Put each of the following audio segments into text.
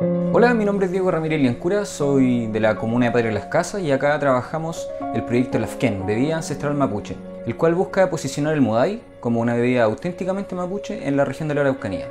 Hola, mi nombre es Diego Ramírez Liancura, soy de la comuna de Padre Las Casas y acá trabajamos el proyecto Lafken, bebida ancestral mapuche, el cual busca posicionar el Mudai como una bebida auténticamente mapuche en la región de la Araucanía.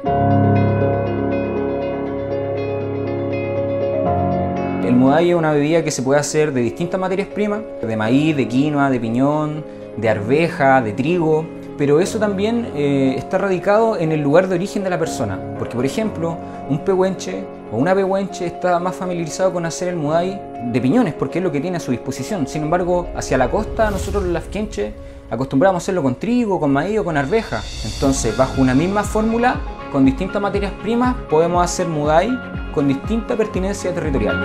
El Mudai es una bebida que se puede hacer de distintas materias primas, de maíz, de quinoa, de piñón, de arveja, de trigo, pero eso también eh, está radicado en el lugar de origen de la persona. Porque, por ejemplo, un pehuenche o una pehuenche está más familiarizado con hacer el mudai de piñones, porque es lo que tiene a su disposición. Sin embargo, hacia la costa, nosotros los lafkenche acostumbramos a hacerlo con trigo, con maíz o con arveja. Entonces, bajo una misma fórmula, con distintas materias primas, podemos hacer mudai con distinta pertinencia territorial.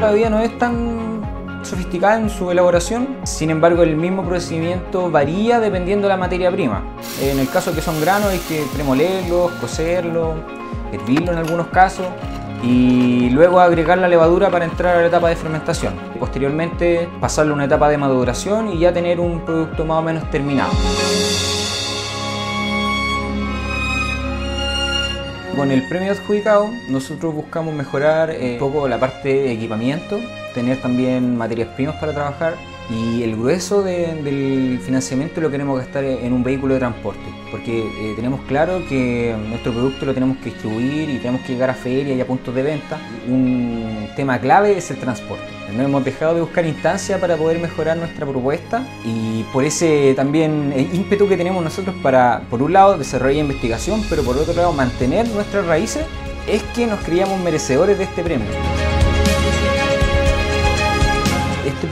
La bebida no es tan sofisticada en su elaboración, sin embargo el mismo procedimiento varía dependiendo de la materia prima. En el caso que son granos hay que premolerlos, cocerlos, hervirlo en algunos casos y luego agregar la levadura para entrar a la etapa de fermentación. Posteriormente pasarlo a una etapa de maduración y ya tener un producto más o menos terminado. Con el premio adjudicado nosotros buscamos mejorar eh, un poco la parte de equipamiento, tener también materias primas para trabajar y el grueso del financiamiento lo queremos gastar en un vehículo de transporte, porque eh, tenemos claro que nuestro producto lo tenemos que distribuir y tenemos que llegar a ferias y a puntos de venta. Un tema clave es el transporte. No hemos dejado de buscar instancias para poder mejorar nuestra propuesta y por ese también ímpetu que tenemos nosotros para, por un lado, desarrollar investigación, pero por otro lado, mantener nuestras raíces, es que nos creíamos merecedores de este premio.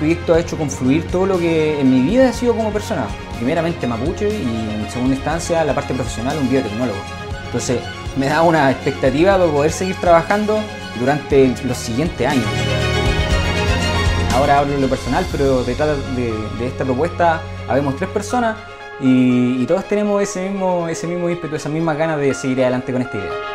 Proyecto ha hecho confluir todo lo que en mi vida he sido como persona. Primeramente mapuche y en segunda instancia la parte profesional, un biotecnólogo. Entonces me da una expectativa de poder seguir trabajando durante los siguientes años ahora hablo en lo personal, pero detrás de, esta propuesta habemos tres personas y, y, todos tenemos ese mismo, ese mismo ímpetu, esas mismas ganas de seguir adelante con esta idea.